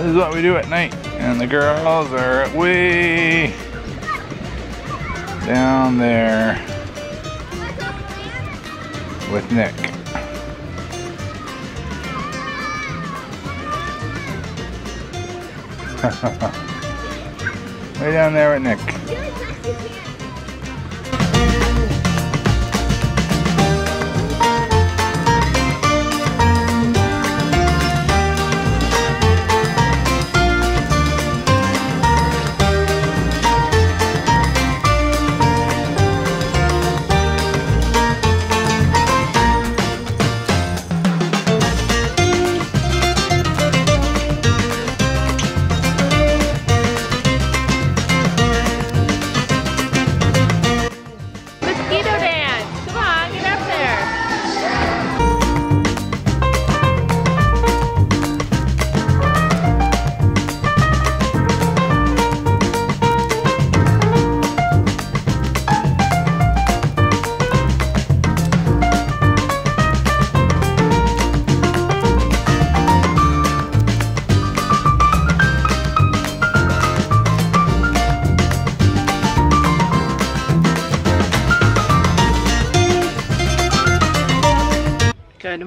This is what we do at night. And the girls are way down there with Nick. way down there with Nick.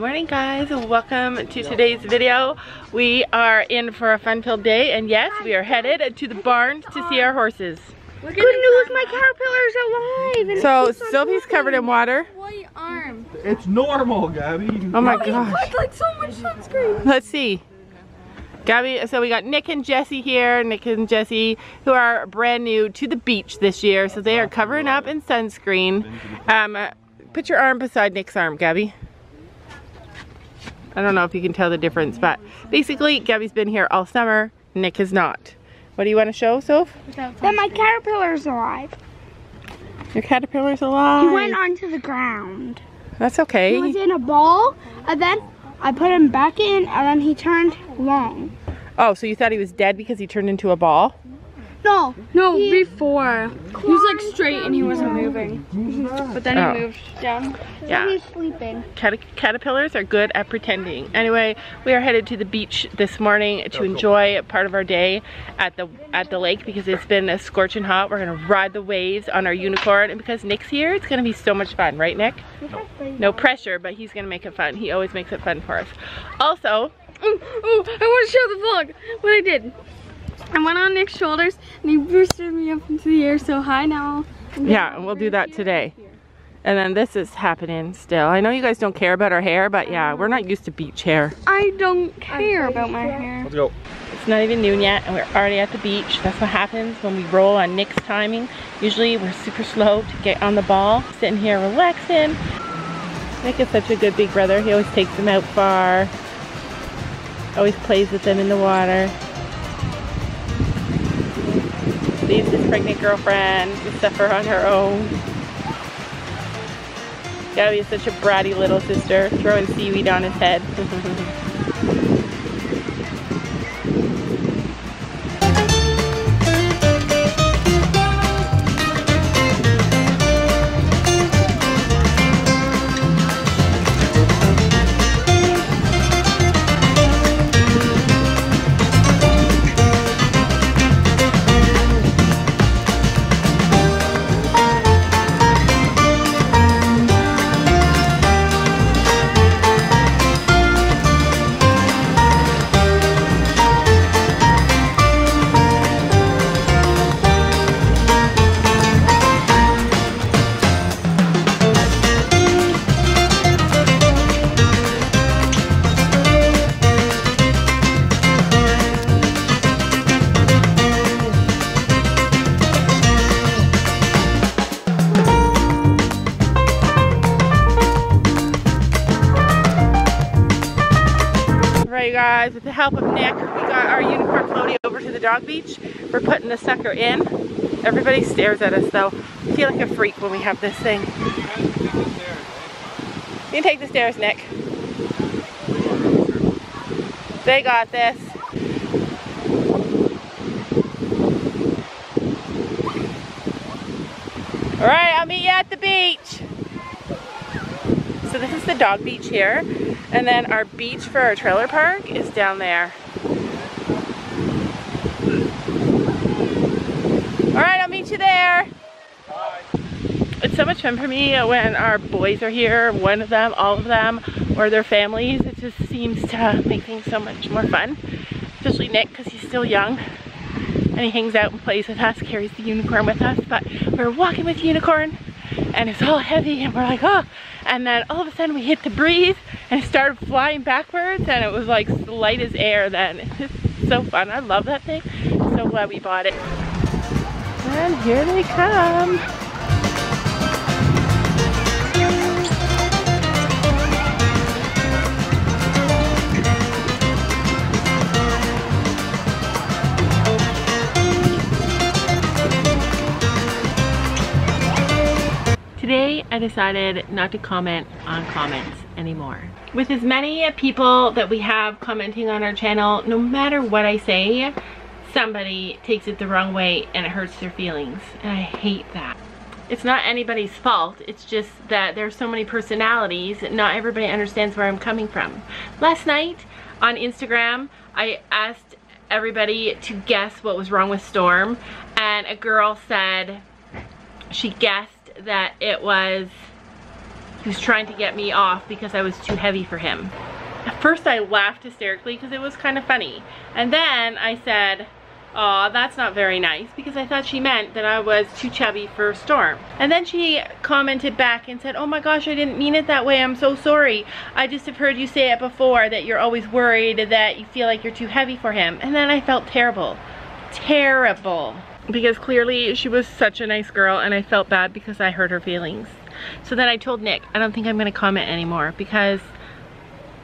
Morning guys, welcome to today's video. We are in for a fun-filled day and yes, we are headed to the barn to see our horses. Good news, my caterpillar's alive. So it Sophie's covered in water. White arm. It's normal, Gabby. Oh my He gosh. like so much sunscreen. Let's see. Gabby, so we got Nick and Jesse here, Nick and Jesse, who are brand new to the beach this year. So they are covering up in sunscreen. Um, put your arm beside Nick's arm, Gabby. I don't know if you can tell the difference, but basically Gabby's been here all summer, Nick has not. What do you want to show, Soph? That my caterpillar's alive. Your caterpillar's alive. He went onto the ground. That's okay. He was in a ball, and then I put him back in, and then he turned long. Oh, so you thought he was dead because he turned into a ball? No, No, He before. He was like straight and he wasn't moving. But then Oh. he moved down. Yeah. he's sleeping. Cat- caterpillars are good at pretending. Anyway, we are headed to the beach this morning to oh, enjoy part of our day at the at the lake because it's been a scorching hot. We're gonna ride the waves on our unicorn, and because Nick's here, it's gonna be so much fun, right, Nick? No pressure, but he's gonna make it fun. He always makes it fun for us. Also, Ooh, ooh, I want to show the vlog what I did. I went on Nick's shoulders and he boosted me up into the air so high now. yeah, and we'll do that today. And then this is happening still. I know you guys don't care about our hair, but yeah, we're not used to beach hair. I don't care about my hair. Let's go. It's not even noon yet and we're already at the beach. That's what happens when we roll on Nick's timing. Usually we're super slow to get on the ball. Sitting here relaxing. Nick is such a good big brother. He always takes them out far. Always plays with them in the water. Leaves his pregnant girlfriend to suffer on her own. Gabby is such a bratty little sister, throwing seaweed on his head. help of Nick, we got our unicorn floaty over to the dog beach. We're putting the sucker in. Everybody stares at us though. I feel like a freak when we have this thing. You can take the stairs, Nick. They got this. All right, I'll meet you at the beach. So this is the dog beach here. And then our beach for our trailer park is down there. All right, I'll meet you there. Bye. It's so much fun for me when our boys are here, one of them, all of them, or their families. It just seems to make things so much more fun, especially Nick because he's still young and he hangs out and plays with us, carries the unicorn with us, but we're walking with unicorn and it's all heavy and we're like, oh, and then all of a sudden we hit the breeze and started flying backwards and it was like light as air then. It's so fun. I love that thing. So glad we bought it. And here they come. Decided not to comment on comments anymore. With as many people that we have commenting on our channel, no matter what I say, somebody takes it the wrong way and it hurts their feelings. And I hate that. It's not anybody's fault, it's just that there's so many personalities, not everybody understands where I'm coming from. Last night on Instagram, I asked everybody to guess what was wrong with Storm and a girl said she guessed that it was, he was trying to get me off because I was too heavy for him. At first I laughed hysterically because it was kind of funny. And then I said, Aw, that's not very nice because I thought she meant that I was too chubby for Storm. And then she commented back and said, oh my gosh, I didn't mean it that way. I'm so sorry. I just have heard you say it before that you're always worried that you feel like you're too heavy for him. And then I felt terrible. Terrible because clearly she was such a nice girl and I felt bad because I hurt her feelings. So then I told Nick, I don't think I'm gonna comment anymore because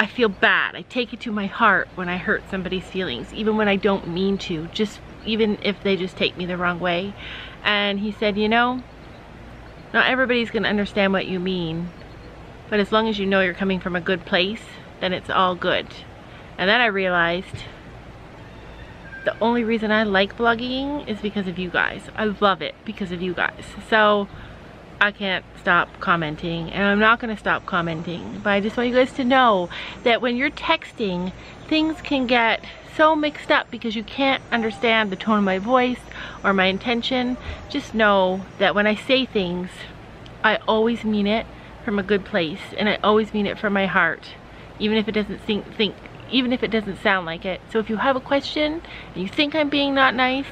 I feel bad. I take it to my heart when I hurt somebody's feelings, even when I don't mean to, just even if they just take me the wrong way. And he said, you know, not everybody's gonna understand what you mean, but as long as you know you're coming from a good place, then it's all good. And then I realized the only reason I like vlogging is because of you guys. I love it because of you guys. So I can't stop commenting and I'm not gonna stop commenting. But I just want you guys to know that when you're texting, things can get so mixed up because you can't understand the tone of my voice or my intention. Just know that when I say things, I always mean it from a good place and I always mean it from my heart. Even if it doesn't think, think even if it doesn't sound like it. So if you have a question and you think I'm being not nice,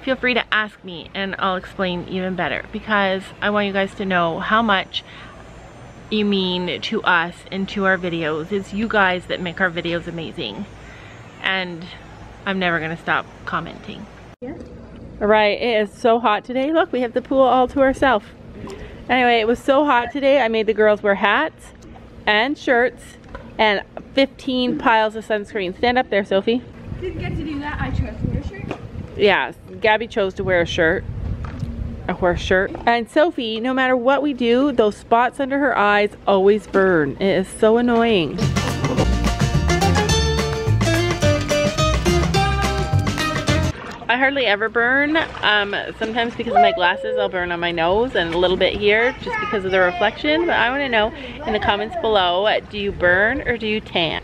feel free to ask me and I'll explain even better because I want you guys to know how much you mean to us and to our videos. It's you guys that make our videos amazing. And I'm never gonna stop commenting. Yeah. All right, it is so hot today. Look, we have the pool all to ourselves. Anyway, it was so hot today, I made the girls wear hats and shirts and 15 piles of sunscreen. Stand up there, Sophie. Didn't get to do that. I chose to wear a shirt. Yeah, Gabby chose to wear a shirt. A horse shirt. And Sophie, no matter what we do, those spots under her eyes always burn. It is so annoying. Hardly ever burn. Um, sometimes because of my glasses, I'll burn on my nose and a little bit here just because of the reflection. But I want to know in the comments below, do you burn or do you tan?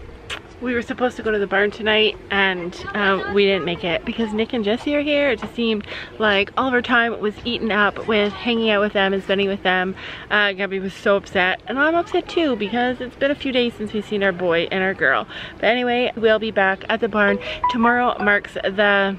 We were supposed to go to the barn tonight and um, we didn't make it because Nick and Jesse are here. It just seemed like all of our time was eaten up with hanging out with them and spending with them. Uh, Gabby was so upset and I'm upset too because it's been a few days since we've seen our boy and our girl. But anyway, we'll be back at the barn. Tomorrow marks the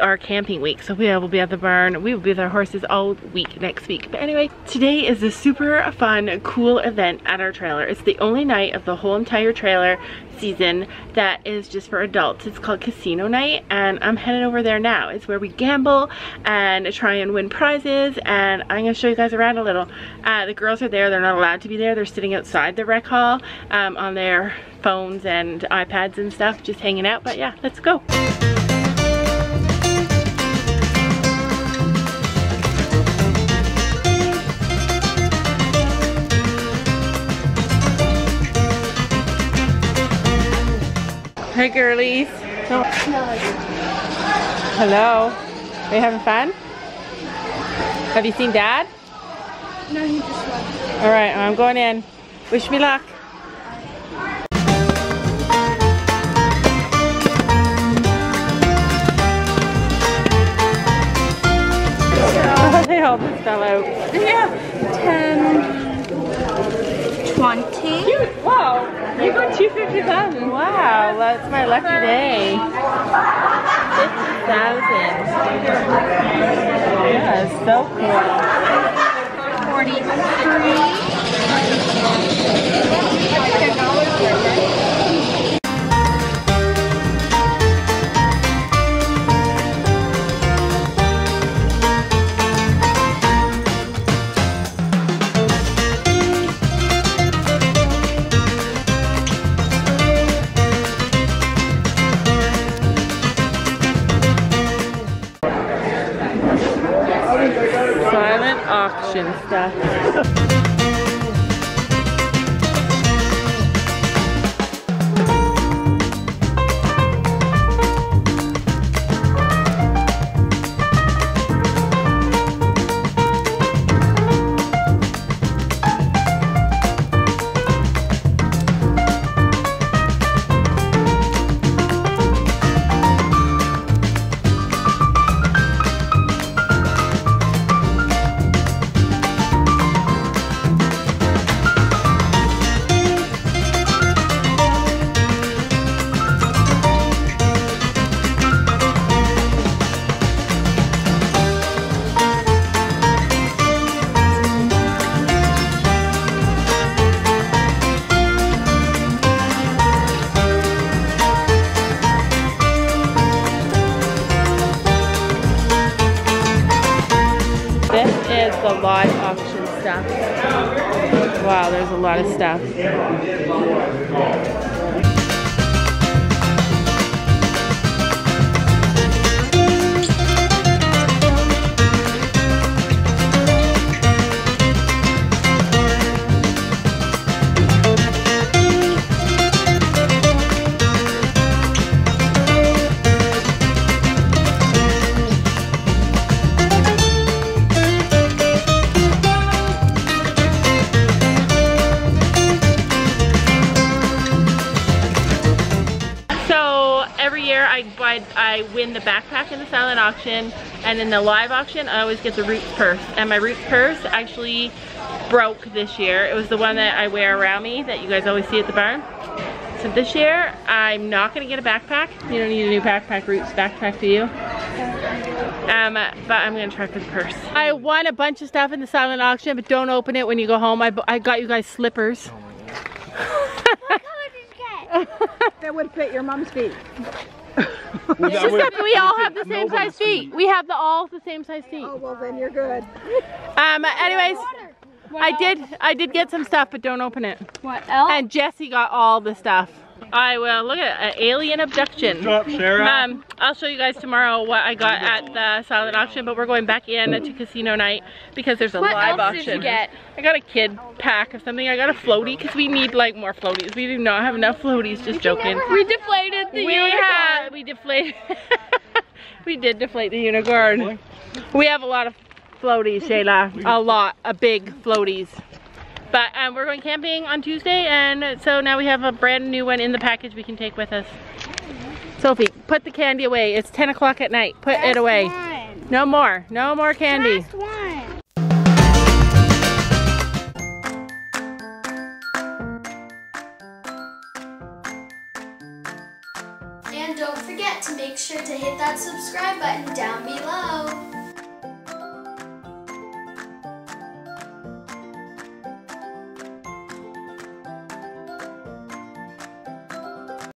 our camping week. So we will be at the barn. We will be with our horses all week next week. But anyway today is a super fun cool event at our trailer. It's the only night of the whole entire trailer season that is just for adults. It's called casino night and i'm headed over there now. It's where we gamble and try and win prizes and i'm gonna show you guys around a little. Uh, the girls are there. They're not allowed to be there. They're sitting outside the rec hall um, on their phones and ipads and stuff just hanging out. But yeah let's go Hi girlies. No. Hello. Are you having fun? Have you seen dad? No, he just left. Alright, I'm going in. Wish me luck. they all this stuff out. Yeah. 10, 20. Wow, you got 250,000. Wow, that's my lucky day. 50,000. Yeah, it's so cool. 43. Lot of stuff. I I win the backpack in the silent auction and in the live auction I always get the Roots purse. And my Roots purse actually broke this year. It was the one that I wear around me that you guys always see at the barn. So this year I'm not gonna get a backpack. You don't need a new backpack, Roots backpack, do you? Um, but I'm gonna try for the purse. I won a bunch of stuff in the silent auction, but don't open it when you go home. I, I got you guys slippers. What color did you get? That would fit your mom's feet. It's just that we all have the same size feet. We have the all the same size feet. Oh, well then you're good. Um, anyways, I did I did get some stuff, but don't open it. What else? And Jesse got all the stuff. I will look at an alien abduction. up, Sarah? Um, I'll show you guys tomorrow what I got at the silent auction, but we're going back in to casino night because there's a What live else did auction. you get? I got a kid pack of something. I got a floaty because we need like more floaties. We do not have enough floaties. Just joking. we deflated the we unicorn. had we deflated we did deflate the unicorn we have a lot of floaties shayla a lot a big floaties but um, we're going camping on tuesday and so now we have a brand new one in the package we can take with us. Sophie put the candy away. It's 10 o'clock at night. Put it away. One. no more. No more candy